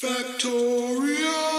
Factorio.